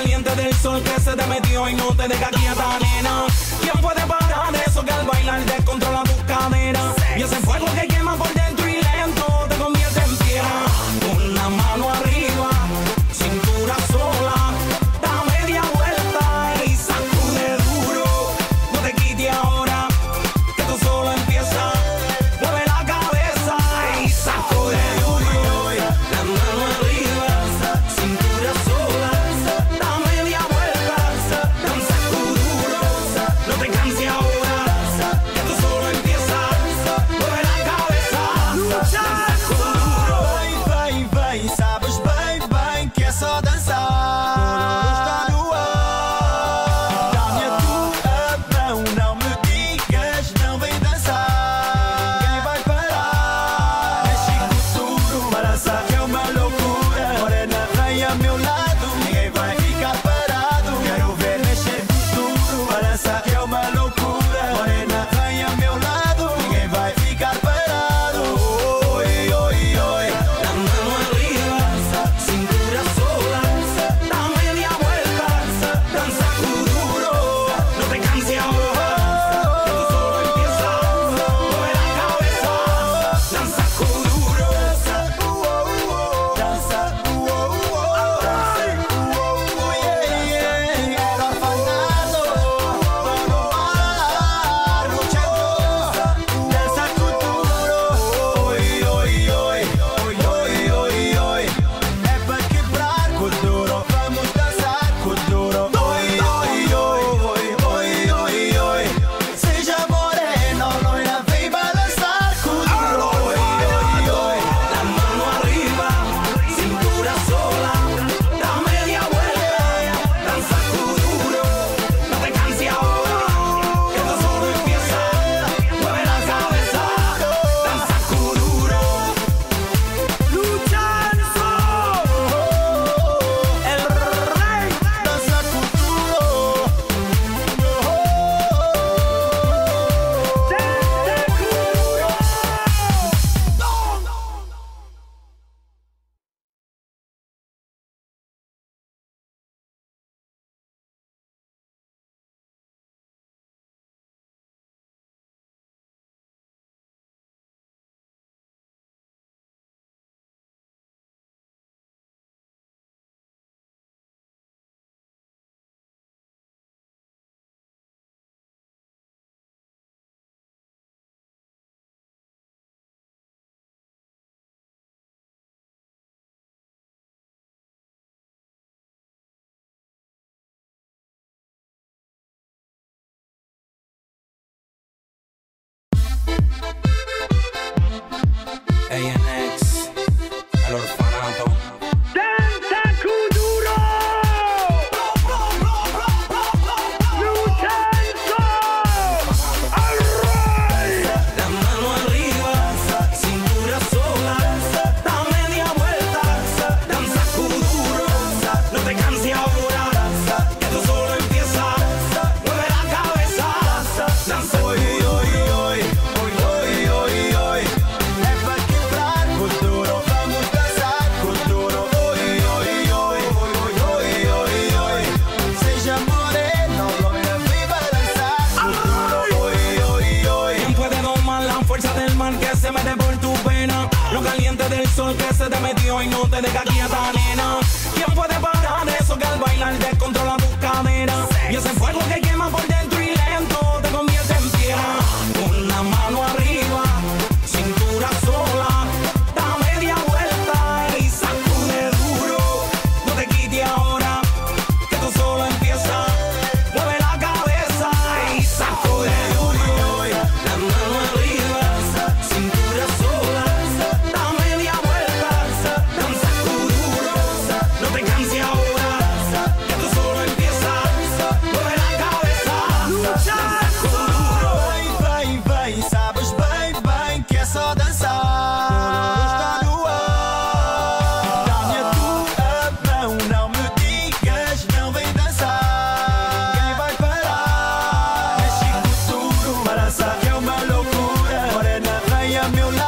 caliente del sol que se te metió y no te deja quieta, nena. caliente del sol que se te metió y no te deja quieta, nena. ¿Quién puede parar eso que al bailar descontrola? meu